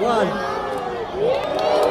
one.